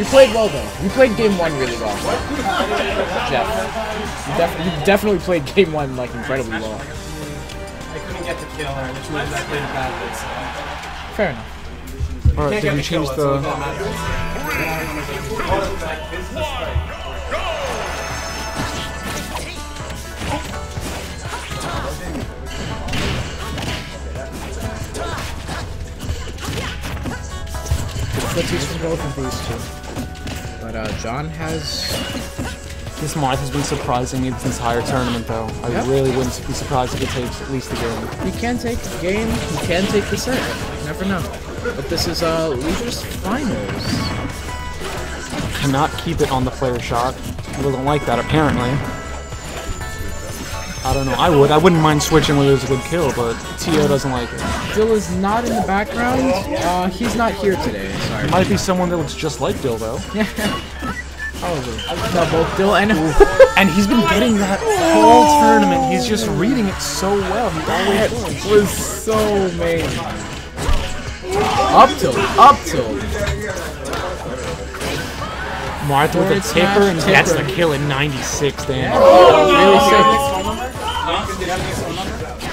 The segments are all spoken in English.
You played well though. You played game one really well. Jeff. You, def you definitely played game one like incredibly well. I couldn't get the kill, or which means I played badly. So. Fair enough. Alright, did we change the... From both of these two. But uh, John has This Marth has been surprising me this entire tournament, though. I Yep. really wouldn't be surprised if it takes at least a game. He can take the game, he can take the set. You never know. But this is uh Leaders Finals. Cannot keep it on the player shot. People don't like that, apparently. I don't know. I would. I wouldn't mind switching when there's a good kill, but Tio doesn't like it. Dill is not in the background. Uh, he's not here today. Sorry. Might be someone that looks just like Dill, though. Yeah. Probably. No, both Dill and And he's been getting that whole tournament. He's just reading it so well. He always does. was so amazing. Up tilt, up tilt. Martha with a tipper and smash, gets the kill in 96 damage. Really sick.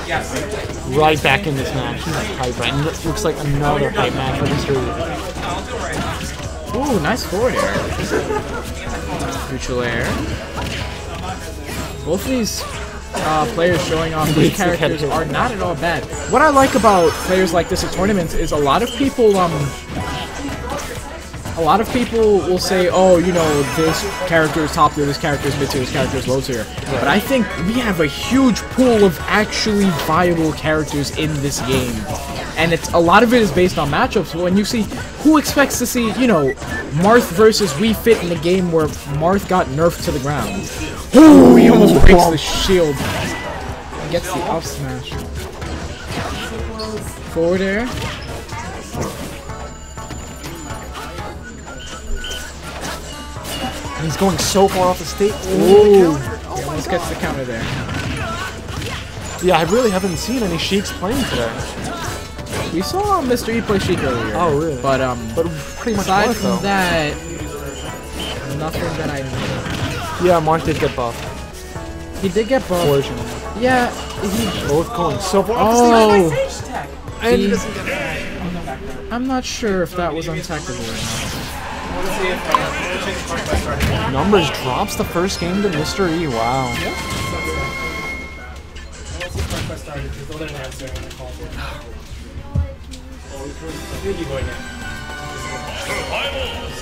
Yes. Right back in this match. He's hype right. And it looks like another hype match for Mr. Ooh, nice forward air. Neutral air. Both of these uh, players showing off these characters are not at all bad. What I like about players like this at tournaments is a lot of people um a lot of people will say, oh, you know, this character is top tier, this character is mid tier, this character is low tier. But I think we have a huge pool of actually viable characters in this game. And it's a lot of it is based on matchups. When you see who expects to see, you know, Marth versus Wii Fit in a game where Marth got nerfed to the ground. Ooh, he almost breaks the shield. Gets the up smash. Forward air. And he's going so far off the stage. Ooh. He almost gets the counter there. Yeah, I really haven't seen any Sheiks playing today. We saw Mr. E play Sheik earlier. Oh, really? But um, But pretty much aside Marth, from though. that, nothing that I know. Yeah, Marth did get buffed. He did get buffed. Origin. Yeah, he. Both going so far off the stage. Oh, And he he- doesn't get it. I'm not sure if that was untechnical or not. Numbers drops the first game to Mr. E. Wow.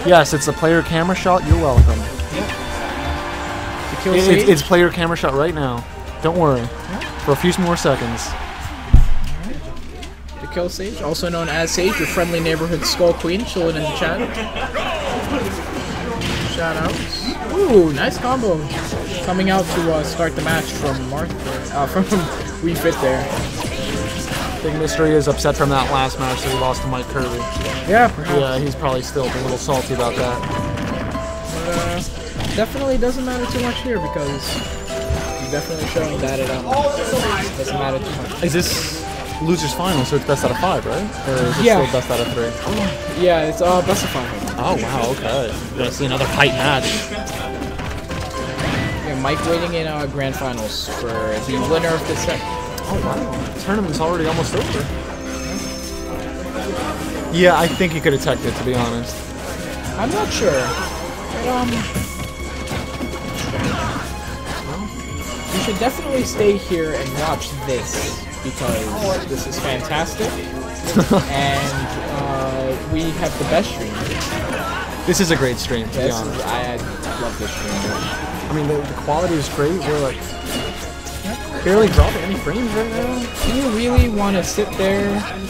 Yes, it's a player camera shot. You're welcome. It- it's, it's player camera shot right now. Don't worry. For a few more seconds. the kill Sage, also known as Sage, your friendly neighborhood Skull Queen, chilling in the chat. Shout outs. Ooh, nice combo. Coming out to uh, start the match from Marth, uh, from Wii Fit there. I think Mr. E is upset from that last match that he lost to Mike Kirby. Yeah, perhaps. Yeah, he's probably still a little salty about that. But uh, definitely doesn't matter too much here because you definitely showing that it um, doesn't matter too much. Is this losers final, so it's best out of five, right? Or is it Yeah. still best out of three? Yeah, it's uh, best of five. Oh wow, okay. We're gonna see another tight match. Yeah, Mike waiting in our grand finals for the winner of this set. Oh wow. Tournament's already almost over. Yeah, I think he could have teched it to be honest. I'm not sure. But, um, you should definitely stay here and watch this because this is fantastic, and uh, we have the best stream. This is a great stream, to be honest. is, I, I love this stream. I mean, the, the quality is great. We're like barely dropping any frames right now. Do you really want to sit there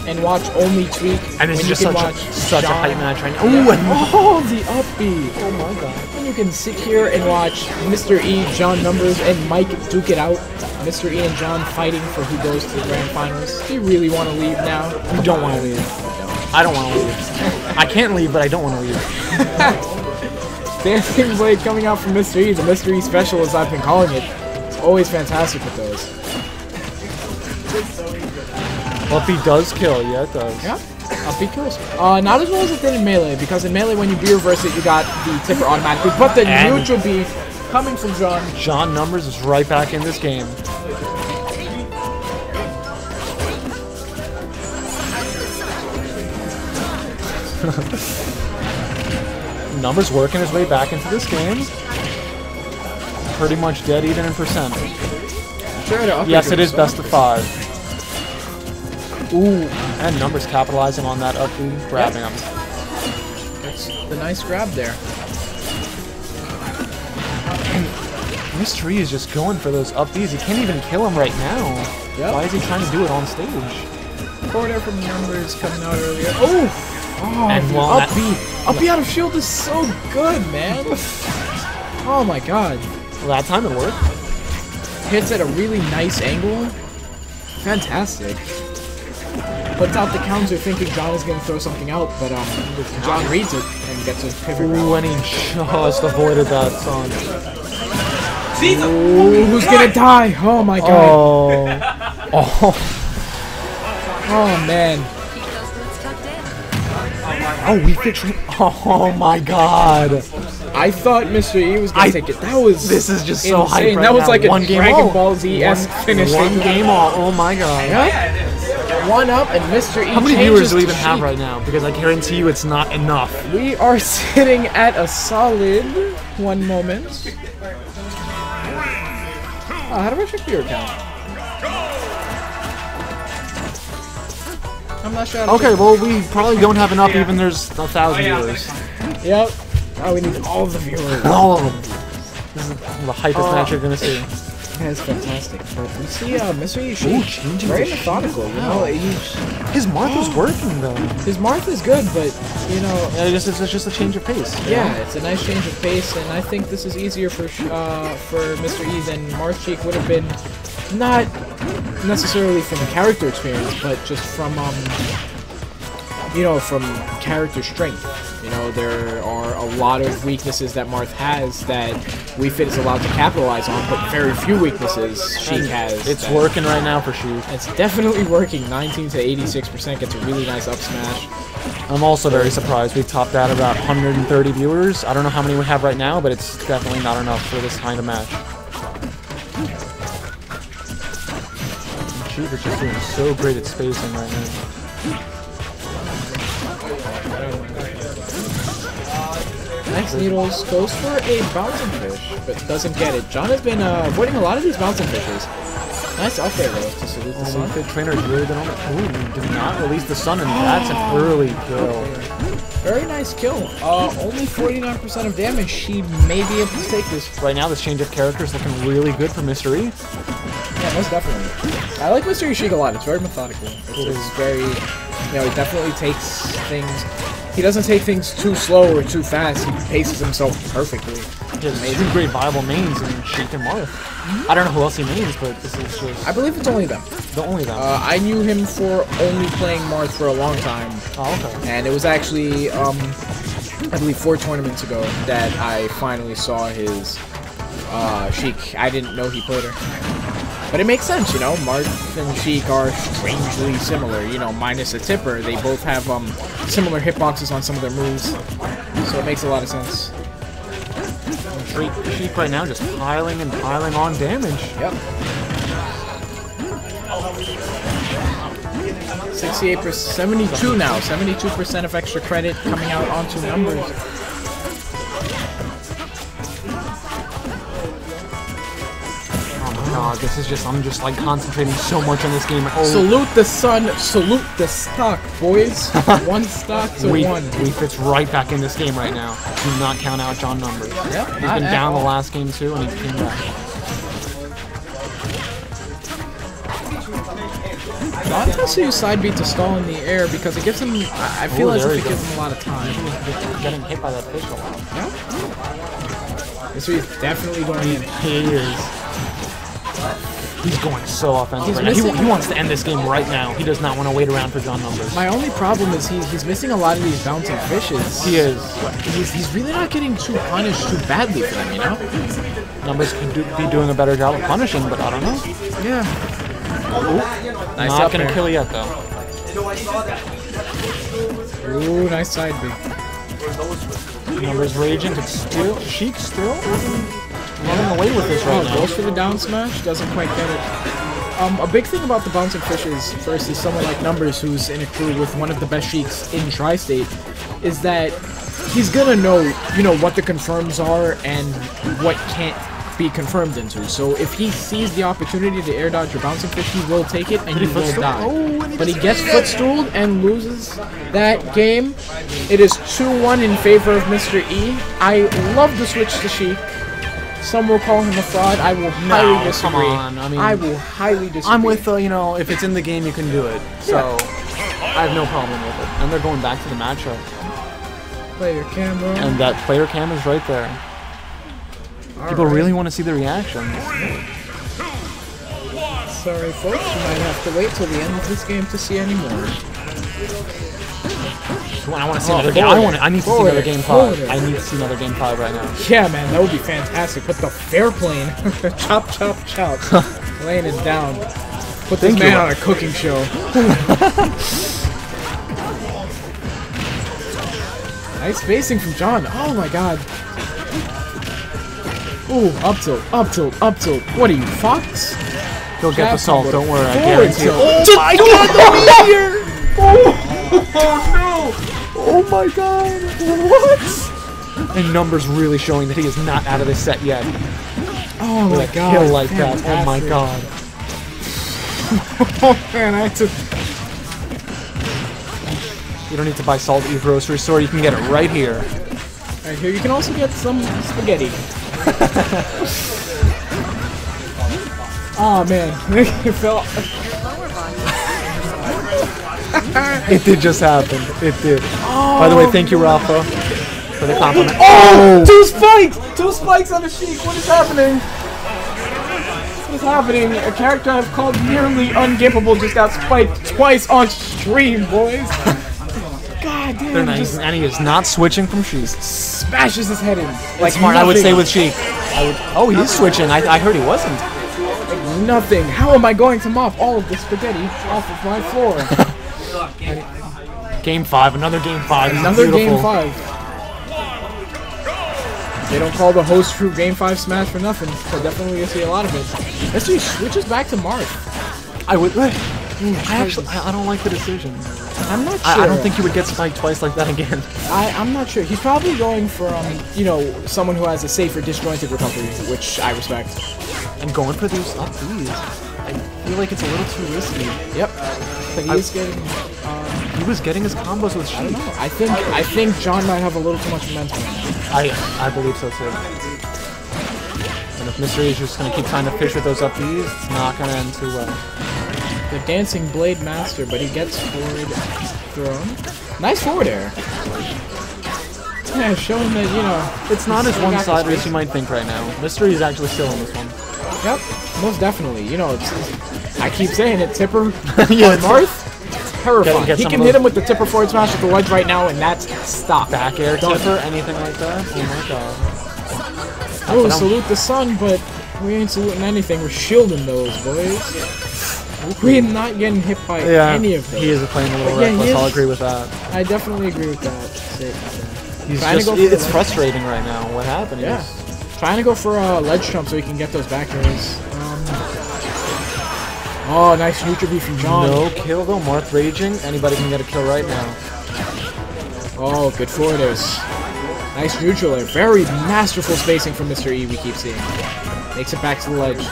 and watch only Tweak And this when is you just can such a watch such a John- hype match right now. Yeah. Ooh, and Oh, the upbeat! Oh my god. And you can sit here and watch Mr. E, John Numbers, and Mike duke it out. Mr. E and John fighting for who goes to the grand finals. Do you really want to leave now? you don't want to leave. I don't want to leave. I can't leave, but I don't want to leave. Dancing Blade coming out from Mr. E, the Mr. E special as I've been calling it. It's always fantastic with those. If does kill, yeah, it does. Yeah, up B kills. Uh, not as well as it did in Melee, because in Melee, when you B reverse it, you got the tipper automatically. But the And- neutral B coming from John. John Numbers is right back in this game. Numbers working his way back into this game. Pretty much dead even in percent. Sure, the upgrade Yes, it is best of five. Ooh, and Numbers capitalizing on that up grabbing him. That's the nice grab there. Mystery is just going for those up Bs. He can't even kill him right now. Yep. Why is he trying to do it on stage? Corner from numbers coming out earlier. Oh! Oh, And the well, up that- B. Up B out of shield is so good, man. Oh my god. Well, that time it worked. Hits at a really nice angle. Fantastic. Puts out the counter thinking John is going to throw something out, but um, John reads it and gets a pivot round. Ooh, and he just avoided that son. Ooh, who's gonna die? Oh my god. Oh. oh. Oh man. Oh, we fixed. Oh my god. I thought Mr. E was gonna I- take it. That was This is just so insane. hype right That was now. like a one game Dragon all. Ball Z esque One- finish. One game all. Oh my god. Yeah. One up and Mr. E. How many viewers do we even have right now? Because I guarantee you it's not enough. We are sitting at a solid one moment. Oh, how do I check your account? I'm not sure. Okay, well we probably don't have enough even there's a thousand Oh, yeah. viewers. Yep. Oh, we need all the viewers. All of them. This is the hypest Oh. match you're gonna see. That's fantastic. But we see uh, Mr. Ooh, Ishii changing very methodical. You know, he's, His Martha's working though. his Martha's good, but you know, Yeah, it's just, it's just a change of pace. yeah, know? it's a nice change of pace, and I think this is easier for uh, for Mr. E than Marthcheek would have been. Not necessarily from character experience, but just from um, you know, from character strength. You know, there are a lot of weaknesses that Marth has that Wii Fit is allowed to capitalize on, but very few weaknesses Sheik has. It's working right now for Sheik. It's definitely working. 19 to 86% gets a really nice up smash. I'm also very surprised. We've topped out about 130 viewers. I don't know how many we have right now, but it's definitely not enough for this kind of match. Is just doing so great at spacing right now. Nice Needles goes for a bouncing fish, but doesn't get it. John has been uh, avoiding a lot of these bouncing fishes. Nice up there though to salute the Oh, sun. the trainer's really been on it. Ooh, did not release the sun, and that's an early kill. Very nice kill. Uh, only 49% of damage. She may be able to take this. Right now, this change of character is looking really good for Mystery. Yeah, most definitely. I like Mr. Ishik a lot. It's very methodical. It's, it's very, you know, he definitely takes things. He doesn't take things too slow or too fast. He paces himself perfectly. He has two great viable mains in Sheik and Marth. I don't know who else he mains, but this is just I believe it's only them. the only them. Uh, I knew him for only playing Marth for a long time. oh, okay. And it was actually, um, I believe, four tournaments ago that I finally saw his uh, Sheik. I didn't know he played her. But it makes sense, you know. Marth and Sheik are strangely similar. You know, minus a tipper, they both have um, similar hitboxes on some of their moves. So it makes a lot of sense. Sheik right now, just piling and piling on damage. Yep. 68%, 72 now. 72% of extra credit coming out onto numbers. This is just, I'm just like concentrating so much on this game. Oh, Salute the sun, salute the stock, boys. one stock to we, one. Wii Fit's right back in this game right now. Do not count out John Numbers. Yep, He's been down the last game too, and he came back. John tends to use side beat to stall in the air because it gives him. I I feel Ooh, as if it gives him a lot of time. Getting hit by that fish a lot. This is definitely going in. He is. He's going so offensive He's right now. He, he wants to end this game right now. He does not want to wait around for John Numbers. My only problem is he, he's missing a lot of these bouncing fishes. He is. He's, he's really not getting too punished too badly for them, you know? Numbers could do, be doing a better job of punishing, but I don't know. Yeah. Nice Not gonna kill yet though. Ooh, nice side B. Numbers raging, but still, Sheik still running away with this right Oh, now. goes for the down smash, doesn't quite get it. Um, a big thing about the bouncing fish fishes versus someone like Numbers, who's in a crew with one of the best sheiks in Tri-State, is that he's gonna know, you know, what the confirms are and what can't be confirmed into. So if he sees the opportunity to air dodge your bouncing fish, he will take it and he, he will footstool? die. Oh, he but he gets footstooled and loses that game. It is 2-1 in favor of Mr. E. I love the switch to Sheik. Some will call him a fraud. I will highly come disagree. on, I mean- I will highly disagree. I'm with, uh, you know, if it's in the game, you can do it. So, I have no problem with it. And they're going back to the matchup. Play your camera. And that player cam is right there. People really want to see the reactions. Sorry, folks. You might have to wait till the end of this game to see any more. I want to see Oh, another game. I want. I need to see another game five. I need to see another game five right now. Yeah, man, that would be fantastic. Put the fair plane. chop, chop, chop. Laying it down. Put this Thank man you. on a cooking show. nice spacing from John. Oh my god. Ooh, up tilt, up tilt, up tilt. What are you, Fox? He'll get the salt. Don't worry. I guarantee. it. Oh, oh my god, the meteor! Oh Oh my god! What? And numbers really showing that he is not out of this set yet. Oh my a god. kill like that. Oh my god. Oh man, I had to. You don't need to buy salt at your grocery store. You can get it right here. Right here, you can also get some spaghetti. oh man, it fell. It did just happen. It did. By the way, thank you, Rafa, for the compliment. Oh! oh! Two spikes! Two spikes on the sheik! What is happening? What is happening? A character I've called nearly ungippable just got spiked twice on stream, boys! God damn, They're nice. And he is not switching from Sheik. smashes his head in. Like Smart. I would nothing. say with Sheik. I would. Oh, he's switching. I, I heard he wasn't. Nothing. How am I going to mop all of the spaghetti off of my floor? Game five. Another game five. Another game five. They don't call the host crew Game 5 Smash for nothing, so definitely gonna see a lot of it. Let's see, switches back to Marth. I would. I actually. I, don't like the decision. I'm not sure. I, I don't think he would get spiked twice like that again. I, I'm not sure. He's probably going for, um, you know, someone who has a safer disjointed recovery, which I respect. And going for these up these. I feel like it's a little too risky. Yep. But he I- is getting. He was getting his combos with I Sheik. know. I think I think John might have a little too much momentum. I I believe so too. And if Mystery is just gonna keep trying to fish with those up Bs, it's not gonna end too well. The dancing blade master, but he gets forward thrown. Nice forward air. Yeah, showing that you know It's not as the one-sided as you might think right now. Mystery is actually still in this one. Yep, most definitely. You know, it's, I keep saying it. Tipper Yeah, Marth, terrifying. Get- get he can hit him with the tipper forward smash with the ledge right now, and that's stop. Back air Done. tipper, anything like that? Oh my god. Oh, salute the sun, but we ain't saluting anything. We're shielding those boys. We're not getting hit by Yeah, any of them. he is playing a little Yeah, reckless. I'll agree with that. I definitely agree with that. He's Trying to go it's ledge. frustrating right now. What happened? Yeah. He's- Trying to go for a ledge jump so he can get those back airs. Oh, nice neutral B from John. No kill though. Marth raging. Anybody can get a kill right now. Oh, good forward airs. Nice neutral air. Very masterful spacing from Mr. E, we keep seeing. Makes it back to the ledge.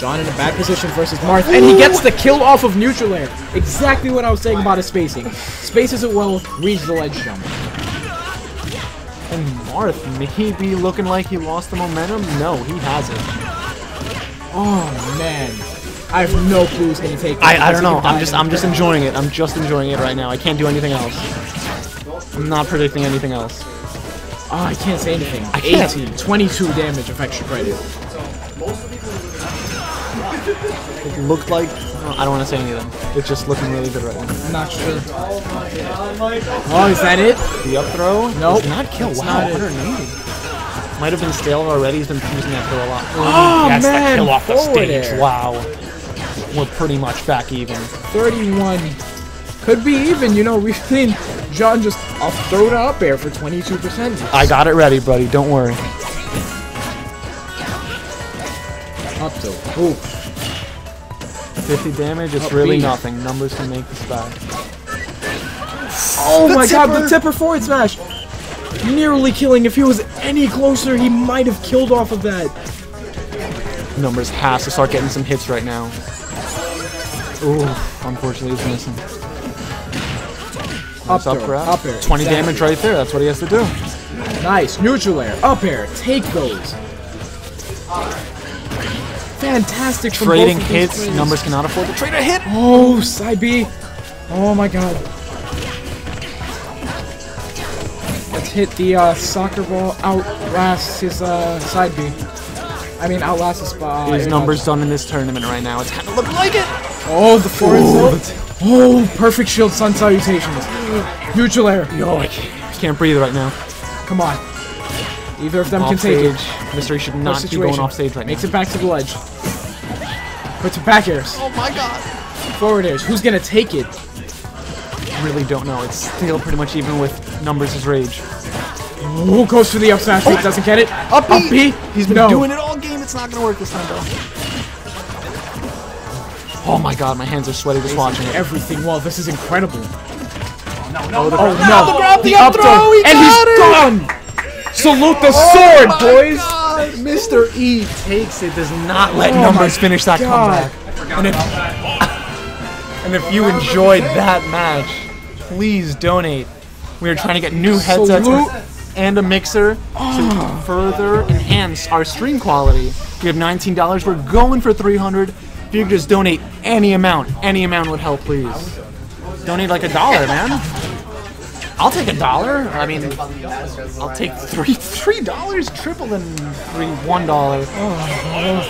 John in a bad position versus Marth, and he gets the kill off of neutral air. Exactly what I was saying about his spacing. Spaces it well, reads the ledge jump. And Marth may be looking like he lost the momentum. No, he hasn't. Oh man, I have no clue who's gonna take. this I, I don't know. I'm just I'm just enjoying it. I'm just enjoying it right now. I can't do anything else. I'm not predicting anything else. Oh, I can't say anything. I can't. 18, 22 damage of extra credit. It looked like I don't want to say anything. It's just looking really good right now. I'm not sure. Oh, is that it? The up throw Nope. does not kill. It's Wow, not it. 180. Might have been stale already. He's been using that throw a lot. Oh, That's man, the kill off the forward stage. air. Wow. We're pretty much back even. 31. Could be even, you know, we've seen John just uh, I'll throw it up air for 22%. I got it ready, buddy. Don't worry. Up to. Ooh. 50 damage, it's Up really B. nothing. Numbers can make this back. Oh The my god, the tipper. tipper forward smash! Nearly killing. If he was any closer, he might have killed off of that. Numbers has to start getting some hits right now. Ooh, unfortunately he's missing. Up Nice up throw, up air. 20 damage right there, that's what he has to do. Nice. Neutral air. Up air. Take those. Fantastic from Trading both of hits, players. numbers cannot afford to trade a hit. Oh, side B. Oh my god. Let's hit the uh, soccer ball. Outlast his uh, side B. I mean, outlast his spot. His numbers done in this tournament right now. It's kind of looking like it. Oh, the forward tilt. Oh, perfect shield sun salutations. Neutral air. Yo, I can't, can't breathe right now. Come on. Either of them Off can take stage. it. Mystery should What not be going off stage right Makes now. it back to the ledge. Puts it back airs. Oh my god. Forward airs. Who's gonna take it? Really don't know. It's still pretty much even with numbers' rage. Who goes for the up smash? Wait, doesn't get it. Up B. Up B. He's been no. doing it all game. It's not gonna work this time though. Oh my god, my hands are sweaty just watching it. Everything. Well, this is incredible. No, no, Oh no. no! the grab, the up up throw, throw, he and got he's gone. Salute the oh sword, boys. God, Mr. E takes it, does not oh let Oh numbers finish that God. comeback. And if, and if you enjoyed that match, please donate. We are trying to get new headsets Salute. and a mixer to ah. further enhance our stream quality. We have $19. We're going for 300. If you could just donate any amount, any amount would help, please. Donate like a dollar, man. I'll take a dollar. I mean, I'll take three three dollars, triple than three one dollar. Oh,